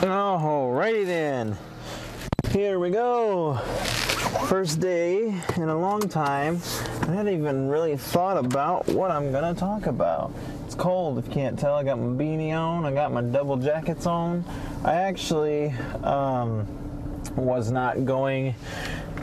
Alrighty then. Here we go. First day in a long time. I hadn't even really thought about what I'm gonna talk about. It's cold if you can't tell. I got my beanie on, I got my double jackets on. I actually um, was not going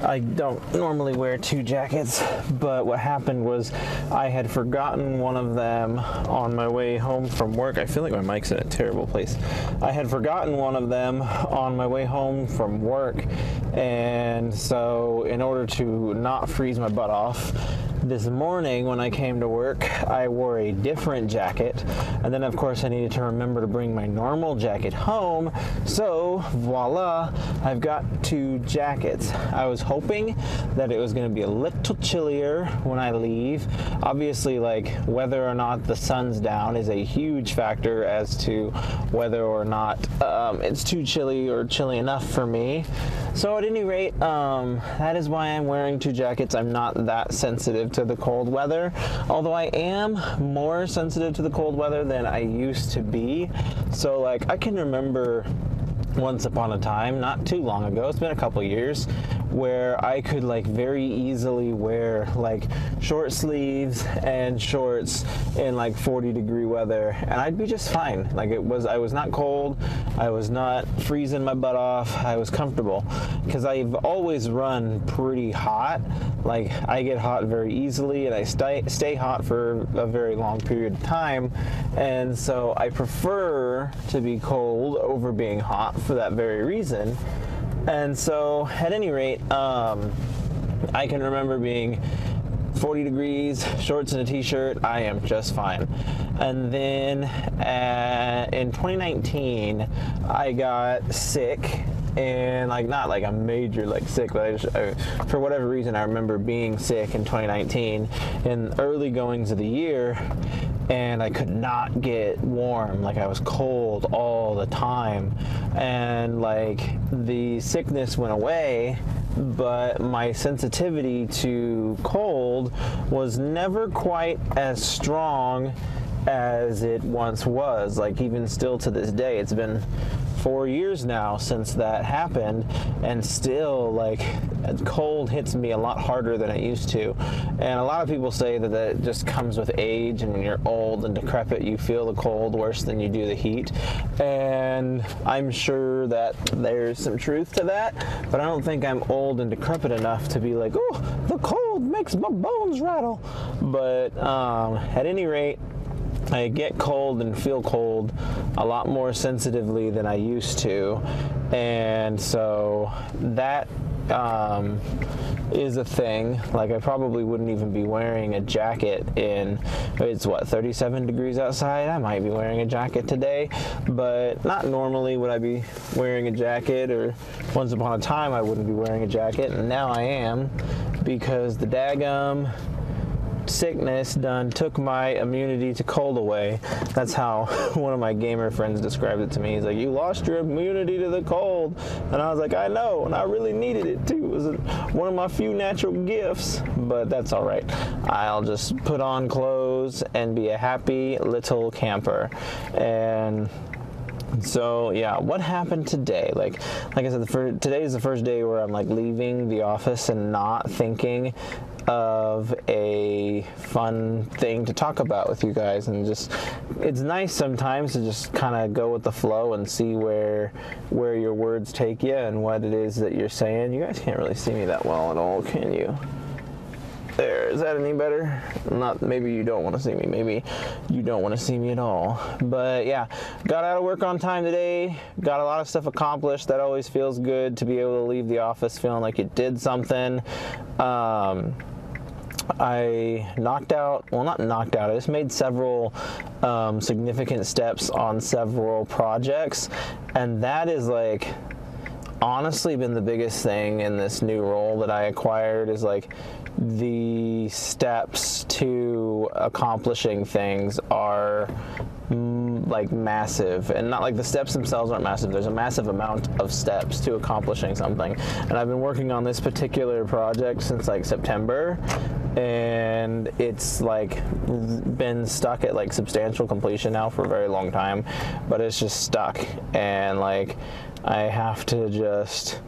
I don't normally wear two jackets, but what happened was I had forgotten one of them on my way home from work. I feel like my mic's in a terrible place. I had forgotten one of them on my way home from work, and so in order to not freeze my butt off, this morning when I came to work, I wore a different jacket. And then, of course, I needed to remember to bring my normal jacket home. So, voila, I've got two jackets. I was hoping that it was going to be a little chillier when I leave. Obviously, like whether or not the sun's down is a huge factor as to whether or not um, it's too chilly or chilly enough for me. So, at any rate, um, that is why I'm wearing two jackets. I'm not that sensitive to the cold weather, although I am more sensitive to the cold weather than I used to be. So, like, I can remember once upon a time, not too long ago, it's been a couple years, where I could like very easily wear like short sleeves and shorts in like 40 degree weather and I'd be just fine. Like it was I was not cold, I was not freezing my butt off, I was comfortable because I've always run pretty hot. Like I get hot very easily and I stay stay hot for a very long period of time and so I prefer to be cold over being hot for that very reason. And so, at any rate, um, I can remember being 40 degrees, shorts and a t-shirt, I am just fine. And then uh, in 2019, I got sick and like not like a major like sick, but I just I, for whatever reason I remember being sick in 2019 in early goings of the year, and I could not get warm. Like I was cold all the time. And like the sickness went away, but my sensitivity to cold was never quite as strong as it once was. Like even still to this day, it's been four years now since that happened, and still, like, cold hits me a lot harder than it used to. And a lot of people say that that just comes with age, and when you're old and decrepit, you feel the cold worse than you do the heat. And I'm sure that there's some truth to that, but I don't think I'm old and decrepit enough to be like, oh, the cold makes my bones rattle. But um, at any rate, I get cold and feel cold a lot more sensitively than I used to. And so that um, is a thing. Like I probably wouldn't even be wearing a jacket in it's what 37 degrees outside. I might be wearing a jacket today, but not normally would I be wearing a jacket or once upon a time I wouldn't be wearing a jacket and now I am because the dagum sickness done took my immunity to cold away. That's how one of my gamer friends described it to me. He's like, You lost your immunity to the cold. And I was like, I know, and I really needed it too. It was one of my few natural gifts, but that's all right. I'll just put on clothes and be a happy little camper. And so yeah, what happened today? Like, like I said, today is the first day where I'm like leaving the office and not thinking of a fun thing to talk about with you guys and just it's nice sometimes to just kind of go with the flow and see where where your words take you and what it is that you're saying you guys can't really see me that well at all can you there. Is that any better? Not maybe you don't want to see me. Maybe you don't want to see me at all. But yeah got out of work on time today. Got a lot of stuff accomplished. That always feels good to be able to leave the office feeling like you did something. Um, I knocked out, well, not knocked out, I just made several um, significant steps on several projects. And that is like, honestly, been the biggest thing in this new role that I acquired is like the steps to accomplishing things are mm, like massive. And not like the steps themselves aren't massive. There's a massive amount of steps to accomplishing something. And i've been working on this particular project since like september. And it's like been stuck at like substantial completion now for a very long time, but it's just stuck, and like I have to just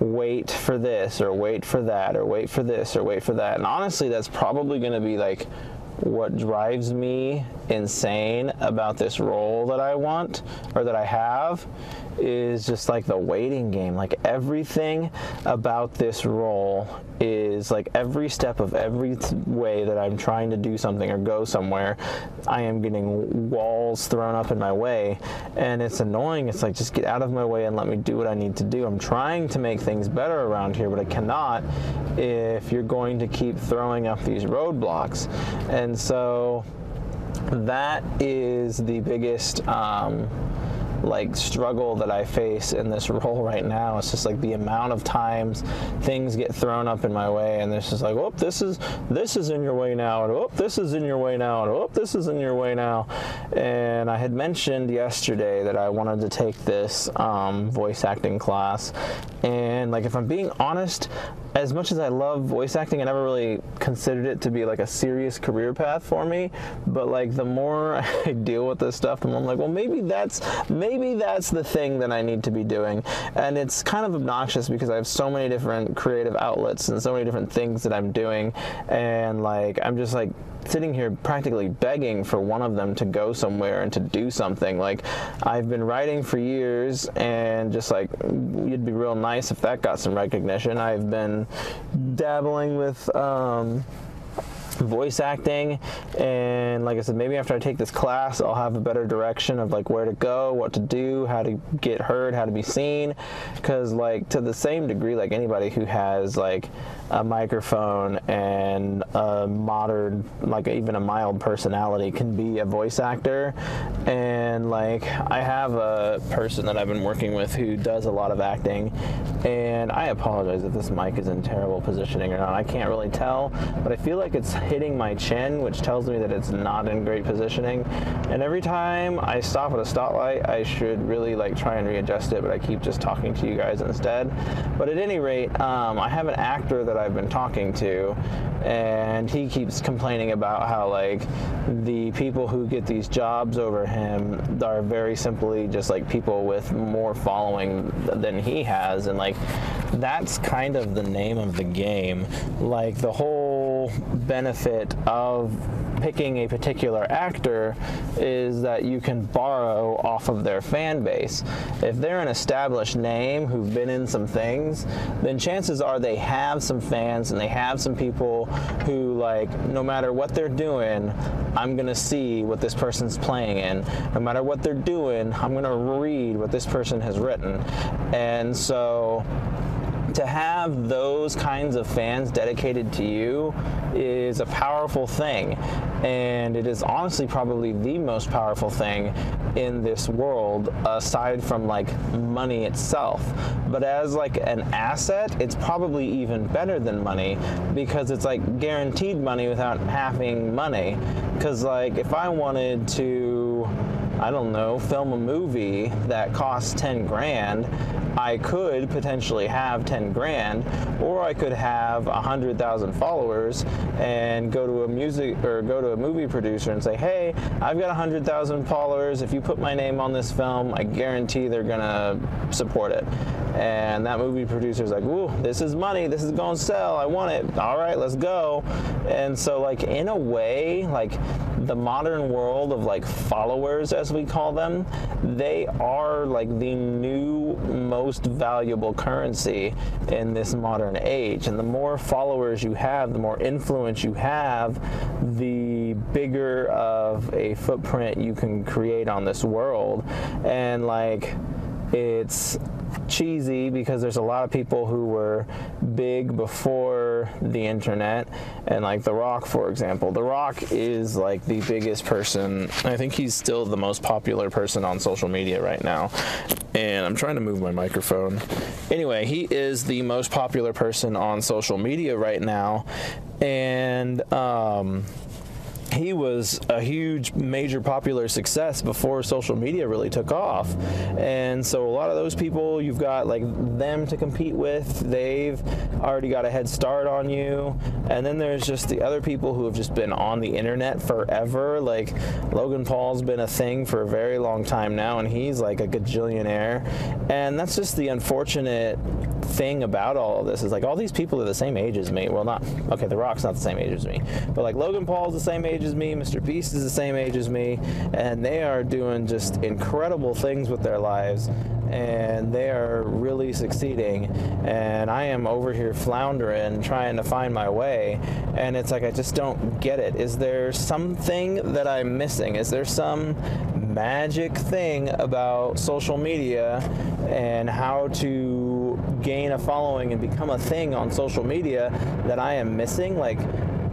wait for this or wait for that or wait for this or wait for that. And honestly, that's probably going to be like what drives me insane about this role that I want or that I have is just like the waiting game. Like everything about this role is like every step of every way that I'm trying to do something or go somewhere, I am getting walls thrown up in my way. And it's annoying. It's like, just get out of my way and let me do what I need to do. I'm trying to make things better around here, but I cannot if you're going to keep throwing up these roadblocks. And so that is the biggest. Um, like struggle that I face in this role right now. It's just like the amount of times things get thrown up in my way, and it's just like, oh, this is this is in your way now, and oh, this is in your way now, and oh, this is in your way now. And I had mentioned yesterday that I wanted to take this um, voice acting class, and like if I'm being honest, as much as I love voice acting, I never really considered it to be like a serious career path for me. But like the more I deal with this stuff, the more I'm like, well, maybe that's maybe that's the thing that I need to be doing. And it's kind of obnoxious because I have so many different creative outlets and so many different things that I'm doing, and like I'm just like sitting here practically begging for one of them to go somewhere and to do something. Like, I've been writing for years, and just like, it'd be real nice if that got some recognition. I've been dabbling with, um, voice acting. And like i said maybe after i take this class i'll have a better direction of like where to go what to do how to get heard how to be seen. Because like to the same degree like anybody who has like a microphone and a modern like even a mild personality can be a voice actor. And like i have a person that i've been working with who does a lot of acting. And i apologize if this mic is in terrible positioning or not. I can't really tell but i feel like it's hitting my chin, which tells me that it's not in great positioning. And every time I stop at a stoplight, I should really like try and readjust it, but I keep just talking to you guys instead. But at any rate, um, I have an actor that I've been talking to, and he keeps complaining about how like the people who get these jobs over him are very simply just like people with more following than he has, and like that's kind of the name of the game. Like the whole benefit of picking a particular actor is that you can borrow off of their fan base. If they're an established name who've been in some things, then chances are they have some fans and they have some people who like no matter what they're doing, I'm going to see what this person's playing in. No matter what they're doing, I'm going to read what this person has written. And so to have those kinds of fans dedicated to you is a powerful thing. And it is honestly probably the most powerful thing in this world aside from like money itself. But as like an asset, it's probably even better than money because it's like guaranteed money without having money. Because like if I wanted to I don't know, film a movie that costs 10 grand, I could potentially have 10 grand, or I could have 100,000 followers and go to a music or go to a movie producer and say, hey, I've got 100,000 followers. If you put my name on this film, I guarantee they're gonna support it. And that movie producer's like, ooh, this is money. This is going to sell. I want it. All right, let's go. And so, like, in a way, like, the modern world of like followers as we call them they are like the new most valuable currency in this modern age and the more followers you have the more influence you have the bigger of a footprint you can create on this world and like it's cheesy because there's a lot of people who were big before the internet. And like the rock for example. The rock is like the biggest person. I think he's still the most popular person on social media right now. And i'm trying to move my microphone. Anyway he is the most popular person on social media right now. And um he was a huge, major, popular success before social media really took off. And so a lot of those people, you've got like them to compete with. They've already got a head start on you. And then there's just the other people who have just been on the internet forever. Like Logan Paul's been a thing for a very long time now, and he's like a gajillionaire. And that's just the unfortunate thing about all of this is like all these people are the same age as me. Well, not okay. The Rock's not the same age as me, but like Logan Paul's the same age as me. Mr. Beast is the same age as me, and they are doing just incredible things with their lives, and they are really succeeding. And I am over here floundering, trying to find my way, and it's like I just don't get it. Is there something that I'm missing? Is there some magic thing about social media and how to gain a following and become a thing on social media that I am missing. Like,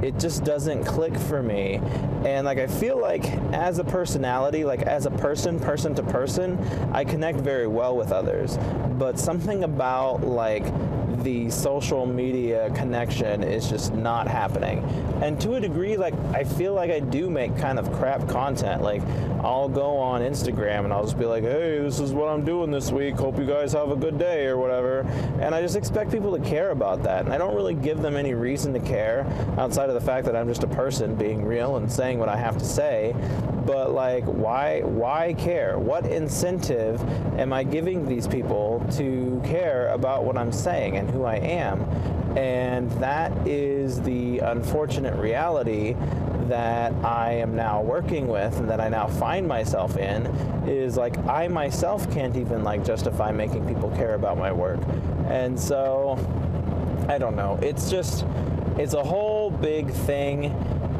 it just doesn't click for me. And like I feel like as a personality, like as a person, person to person, I connect very well with others. But something about like the social media connection is just not happening. And to a degree, like I feel like I do make kind of crap content. Like I'll go on Instagram and I'll just be like, hey, this is what I'm doing this week. Hope you guys have a good day or whatever. And I just expect people to care about that. And I don't really give them any reason to care outside of the fact that I'm just a person being real and saying what I have to say but like why why care what incentive am i giving these people to care about what i'm saying and who i am and that is the unfortunate reality that I am now working with and that I now find myself in is like I myself can't even like justify making people care about my work. And so I don't know. It's just it's a whole big thing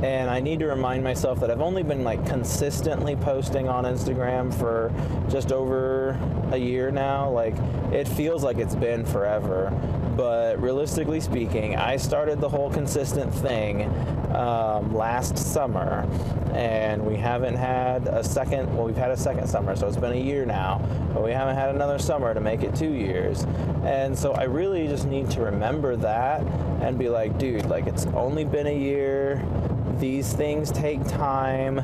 and I need to remind myself that I've only been like consistently posting on Instagram for just over a year now. Like it feels like it's been forever, but realistically speaking, I started the whole consistent thing um, last summer, and we haven't had a second. Well, we've had a second summer, so it's been a year now, but we haven't had another summer to make it two years. And so I really just need to remember that and be like, dude, like it's only been a year these things take time.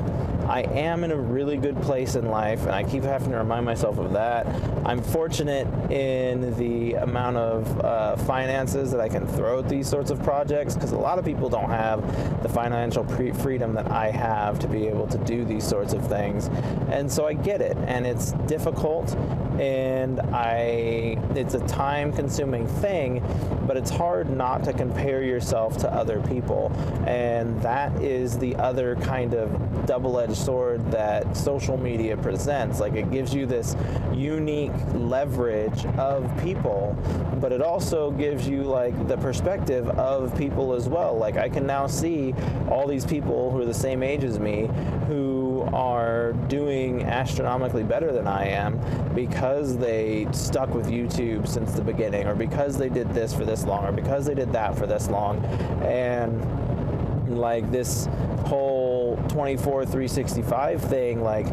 I am in a really good place in life, and I keep having to remind myself of that. I'm fortunate in the amount of uh, finances that I can throw at these sorts of projects because a lot of people don't have the financial pre- freedom that I have to be able to do these sorts of things. And so I get it, and it's difficult and I it's a time consuming thing but it's hard not to compare yourself to other people. And that is the other kind of double-edged sword that social media presents. Like it gives you this unique leverage of people but it also gives you like the perspective of people as well. Like I can now see all these people who are the same age as me who are doing astronomically better than I am because they stuck with YouTube since the beginning, or because they did this for this long, or because they did that for this long. And like this whole 24 365 thing, like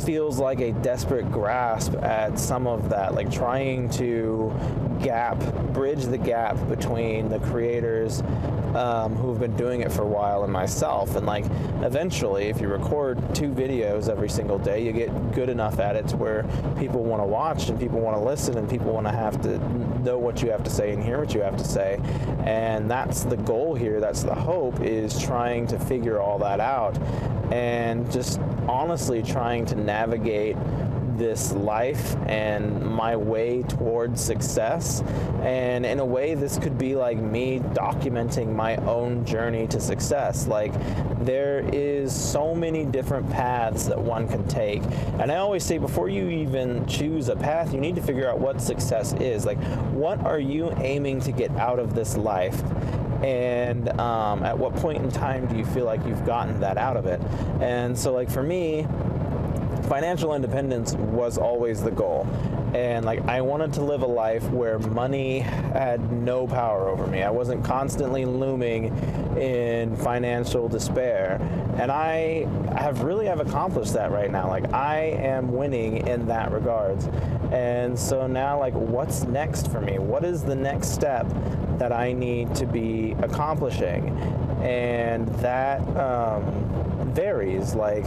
feels like a desperate grasp at some of that, like trying to gap, bridge the gap between the creators um, who've been doing it for a while and myself. And like eventually, if you record two videos every single day, you get good enough at it to where people want to watch and people want to listen and people want to have to know what you have to say and hear what you have to say. And that's the goal here. That's the hope is trying to figure all that out and just honestly trying to navigate this life and my way towards success. And in a way, this could be like me documenting my own journey to success. Like, there is so many different paths that one can take. And I always say, before you even choose a path, you need to figure out what success is. Like, what are you aiming to get out of this life? and um, at what point in time do you feel like you've gotten that out of it and so like for me financial independence was always the goal. And like I wanted to live a life where money had no power over me. I wasn't constantly looming in financial despair. And I have really have accomplished that right now. Like I am winning in that regards. And so now like what's next for me? What is the next step that I need to be accomplishing? And that um varies. Like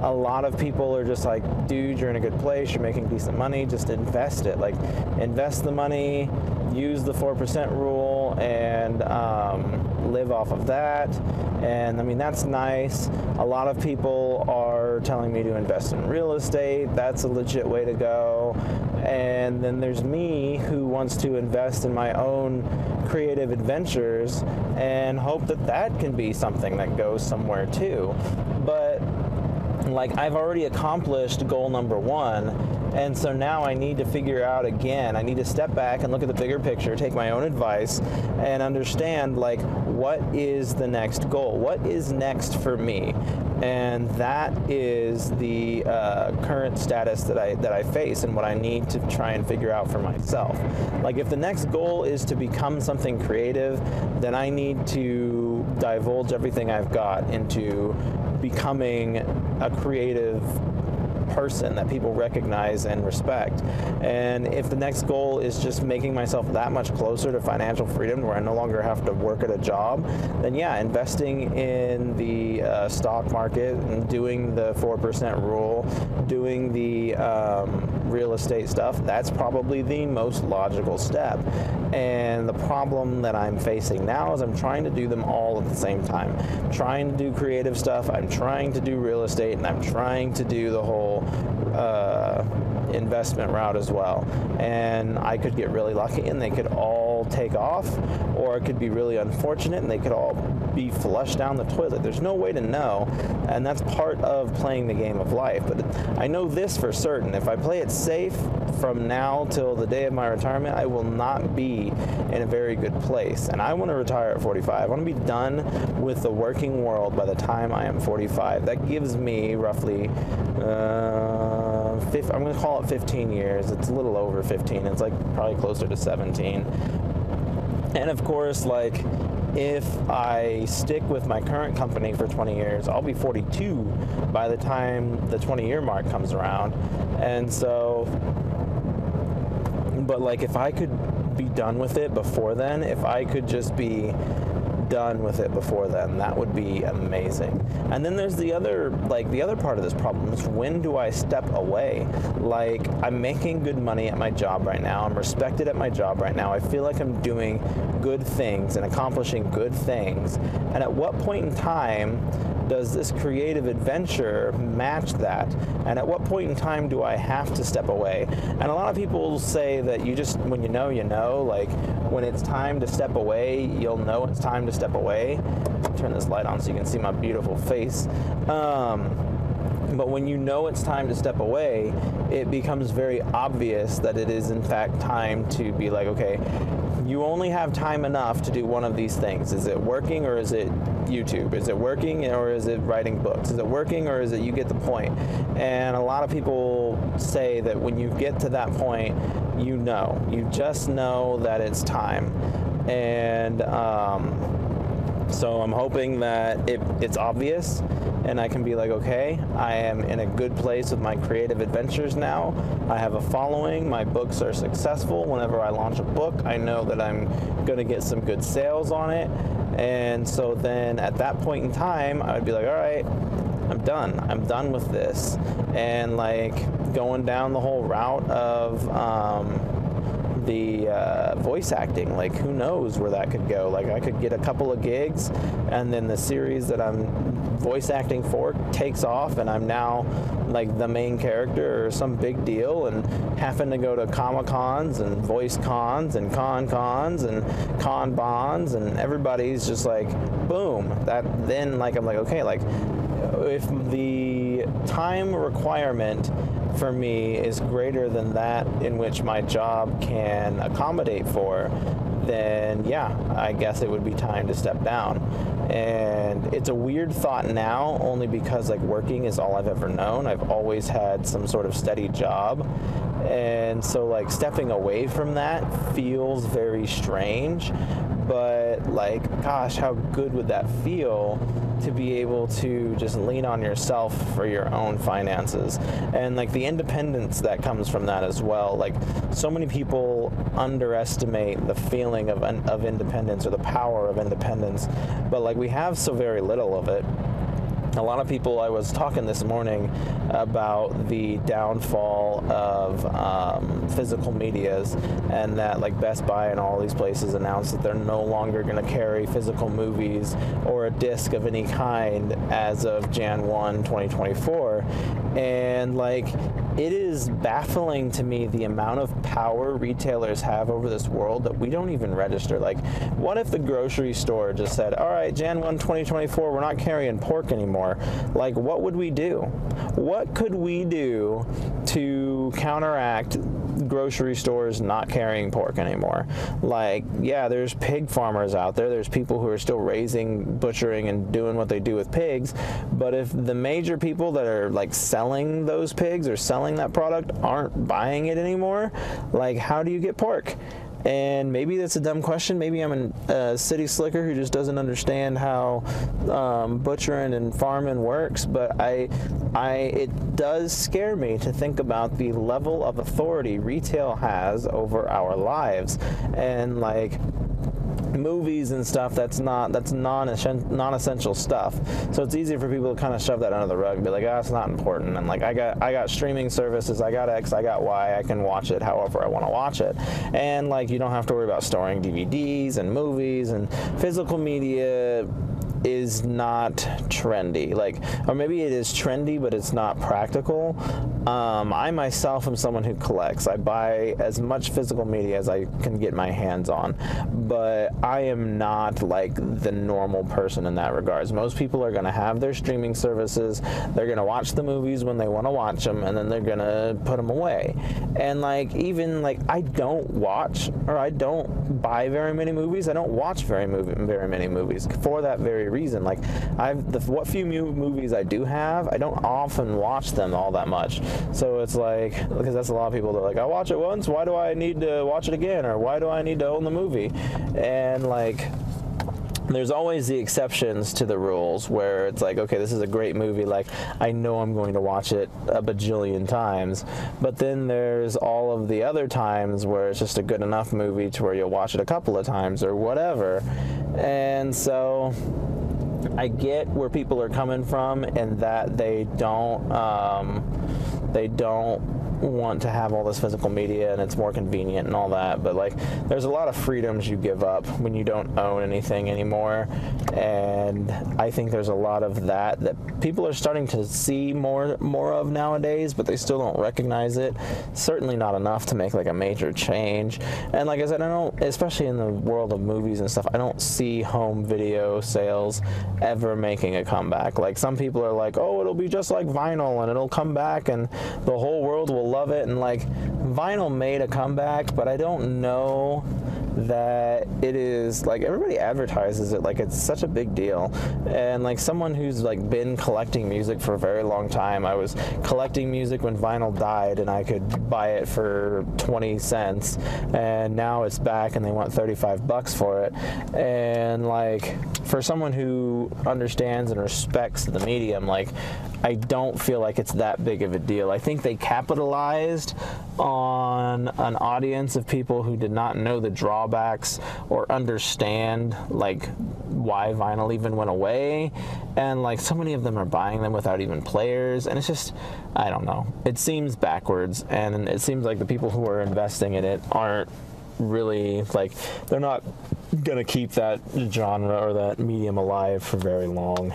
a lot of people are just like, dude, you're in a good place, you're making decent money, just invest it. Like invest the money, use the 4% rule, and um, live off of that. And I mean, that's nice. A lot of people are telling me to invest in real estate. That's a legit way to go. And then there's me who wants to invest in my own creative adventures and hope that that can be something that goes somewhere too. But like I've already accomplished goal number one. And so now I need to figure out again, I need to step back and look at the bigger picture, take my own advice, and understand like what is the next goal? What is next for me? And that is the uh, current status that I that I face and what I need to try and figure out for myself. Like if the next goal is to become something creative, then I need to divulge everything I've got into becoming a creative person that people recognize and respect. And if the next goal is just making myself that much closer to financial freedom where I no longer have to work at a job, then yeah, investing in the uh, stock market and doing the 4% rule, doing the um, real estate stuff, that's probably the most logical step. And the problem that I'm facing now is I'm trying to do them all at the same time. I'm trying to do creative stuff, I'm trying to do real estate, and I'm trying to do the whole uh, investment route as well. And I could get really lucky and they could all take off, or it could be really unfortunate and they could all be flushed down the toilet. There's no way to know, and that's part of playing the game of life. But I know this for certain if I play it safe from now till the day of my retirement, I will not be in a very good place. And I want to retire at 45. I want to be done with the working world by the time I am 45. That gives me roughly. Uh, I'm going to call it 15 years. It's a little over 15. It's like probably closer to 17. And of course, like if I stick with my current company for 20 years, I'll be 42 by the time the 20 year mark comes around. And so, but like if I could be done with it before then, if I could just be done with it before then. That would be amazing. And then there's the other like the other part of this problem is when do I step away? Like I'm making good money at my job right now. I'm respected at my job right now. I feel like I'm doing good things and accomplishing good things. And at what point in time does this creative adventure match that? And at what point in time do I have to step away? And a lot of people say that you just, when you know, you know, like when it's time to step away, you'll know it's time to step away. Turn this light on so you can see my beautiful face. Um, but when you know it's time to step away, it becomes very obvious that it is in fact time to be like, okay, you only have time enough to do one of these things. Is it working or is it YouTube? Is it working or is it writing books? Is it working or is it you get the point? And a lot of people say that when you get to that point, you know. You just know that it's time. And um, so I'm hoping that it, it's obvious and I can be like, okay, I am in a good place with my creative adventures now. I have a following. My books are successful. Whenever I launch a book, I know that I'm going to get some good sales on it. And so then at that point in time, I would be like, all right, I'm done. I'm done with this. And like going down the whole route of, um, the uh, voice acting. Like, who knows where that could go? Like, I could get a couple of gigs, and then the series that I'm voice acting for takes off, and I'm now like the main character or some big deal, and happen to go to comic cons and voice cons and con cons and con bonds, and everybody's just like, boom. That then like I'm like, okay, like if the time requirement for me is greater than that in which my job can accommodate for, then yeah, I guess it would be time to step down. And it's a weird thought now, only because like working is all I've ever known. I've always had some sort of steady job. And so, like, stepping away from that feels very strange. But, like, gosh, how good would that feel to be able to just lean on yourself for your own finances? And like the independence that comes from that as well. Like so many people underestimate the feeling of of independence or the power of independence but like we have so very little of it a lot of people i was talking this morning about the downfall of um, physical medias and that like best buy and all these places announced that they're no longer going to carry physical movies or a disc of any kind as of jan 1 2024 and like it is baffling to me the amount of power retailers have over this world that we don't even register. Like, what if the grocery store just said, all right, Jan 1, 2024, we're not carrying pork anymore? Like, what would we do? What could we do to counteract grocery stores not carrying pork anymore. Like, yeah, there's pig farmers out there. There's people who are still raising, butchering, and doing what they do with pigs. But if the major people that are like selling those pigs or selling that product aren't buying it anymore, like, how do you get pork? And maybe that's a dumb question. Maybe I'm a city slicker who just doesn't understand how um, butchering and farming works. But I, I, it does scare me to think about the level of authority retail has over our lives, and like movies and stuff that's not that's non non-essential stuff so it's easier for people to kind of shove that under the rug and be like oh it's not important and like i got i got streaming services i got x i got y i can watch it however i want to watch it and like you don't have to worry about storing dvds and movies and physical media is not trendy. Like, or maybe it is trendy, but it's not practical. Um, I myself am someone who collects. I buy as much physical media as I can get my hands on, but I am not like the normal person in that regards. Most people are going to have their streaming services. They're going to watch the movies when they want to watch them, and then they're going to put them away. And like, even like, I don't watch or I don't buy very many movies. I don't watch very movie, very many movies for that very reason. Like, I've the what few movies I do have, I don't often watch them all that much. So it's like because that's a lot of people that are like, I watch it once. Why do I need to watch it again? Or why do I need to own the movie? And like there's always the exceptions to the rules where it's like, okay, this is a great movie. Like, I know I'm going to watch it a bajillion times. But then there's all of the other times where it's just a good enough movie to where you'll watch it a couple of times or whatever. And so I get where people are coming from and that they don't um, they don't want to have all this physical media and it's more convenient and all that but like there's a lot of freedoms you give up when you don't own anything anymore and i think there's a lot of that that people are starting to see more more of nowadays but they still don't recognize it. Certainly not enough to make like a major change and like i said i don't especially in the world of movies and stuff i don't see home video sales ever making a comeback. Like some people are like oh it'll be just like vinyl and it'll come back and the whole world will love it. And like vinyl made a comeback, but I don't know that it is like everybody advertises it like it's such a big deal. And like someone who's like been collecting music for a very long time i was collecting music when vinyl died and i could buy it for 20 cents. And now it's back and they want 35 bucks for it. And like for someone who understands and respects the medium like I don't feel like it's that big of a deal. I think they capitalized on an audience of people who did not know the drawbacks or understand like why vinyl even went away and like so many of them are buying them without even players and it's just I don't know. It seems backwards and it seems like the people who are investing in it aren't really like they're not gonna keep that genre or that medium alive for very long.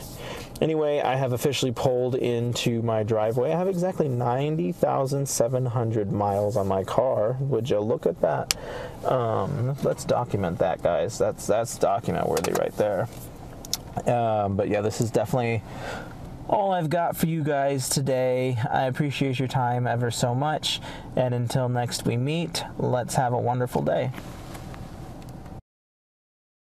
Anyway, I have officially pulled into my driveway. I have exactly 90,700 miles on my car. Would you look at that? Um, let's document that, guys. That's that's document worthy right there. Um, but yeah, this is definitely all I've got for you guys today. I appreciate your time ever so much. And until next we meet, let's have a wonderful day.